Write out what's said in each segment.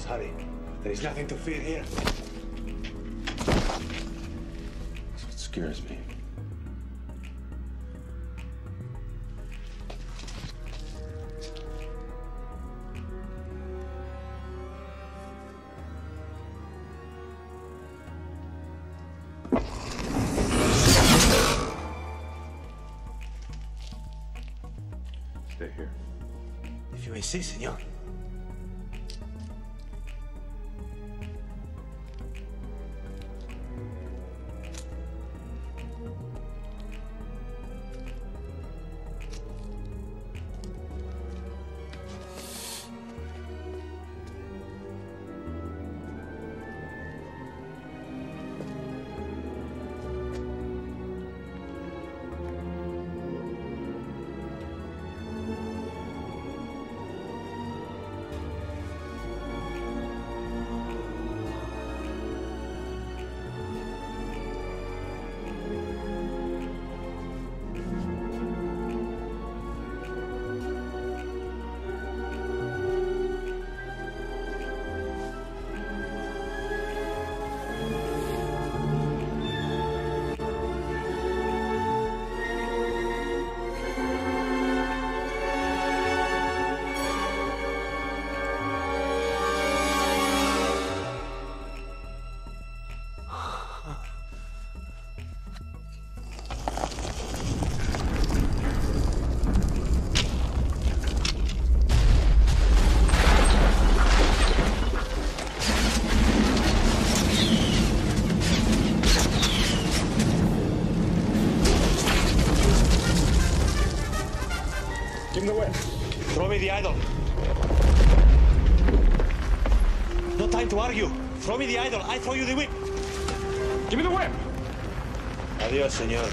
us hurry. There is nothing to fear here. That's what scares me. Stay here. If you insist, senor. Give him the whip. Throw me the idol. No time to argue. Throw me the idol. I throw you the whip. Give me the whip. Adios, senor.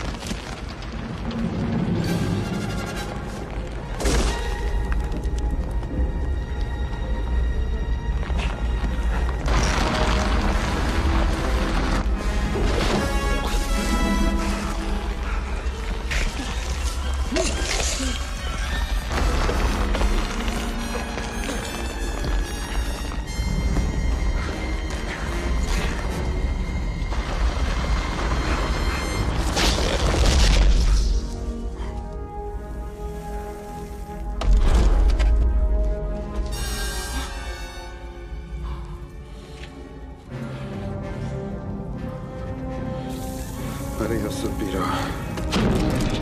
Adios,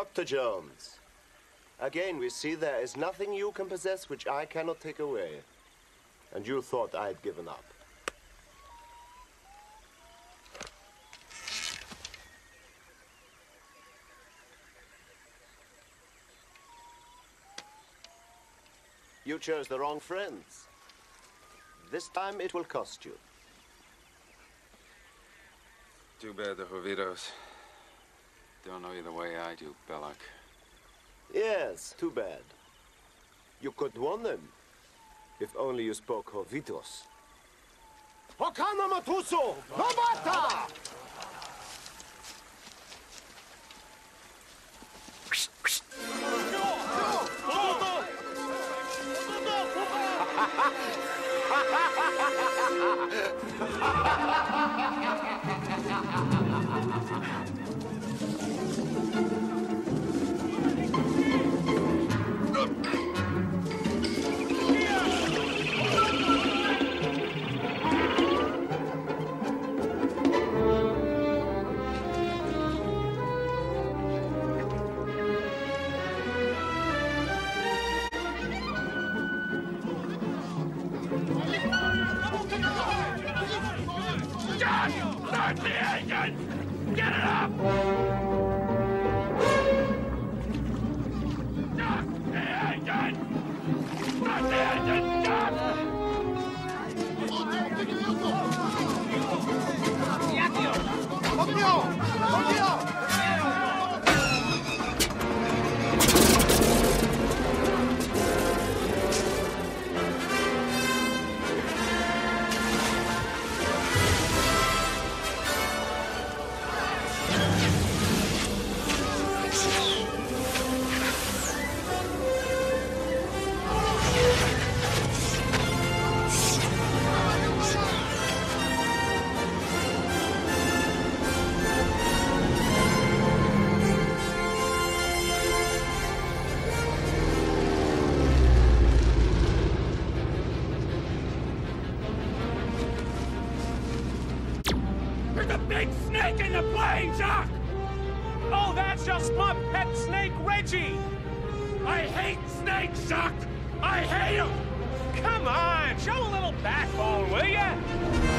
Dr. Jones, again we see there is nothing you can possess which I cannot take away. And you thought I had given up. You chose the wrong friends. This time it will cost you. Too bad the Hovitos don't know you the way I do, Belloq. Yes, too bad. You could warn them. If only you spoke Hovitos. Hokana Matuso! Robata! John! Not the agent! Get it up! Plane, Doc! Oh, that's just my pet snake, Reggie! I hate snakes, Doc! I hate them! Come on, show a little backbone, will ya?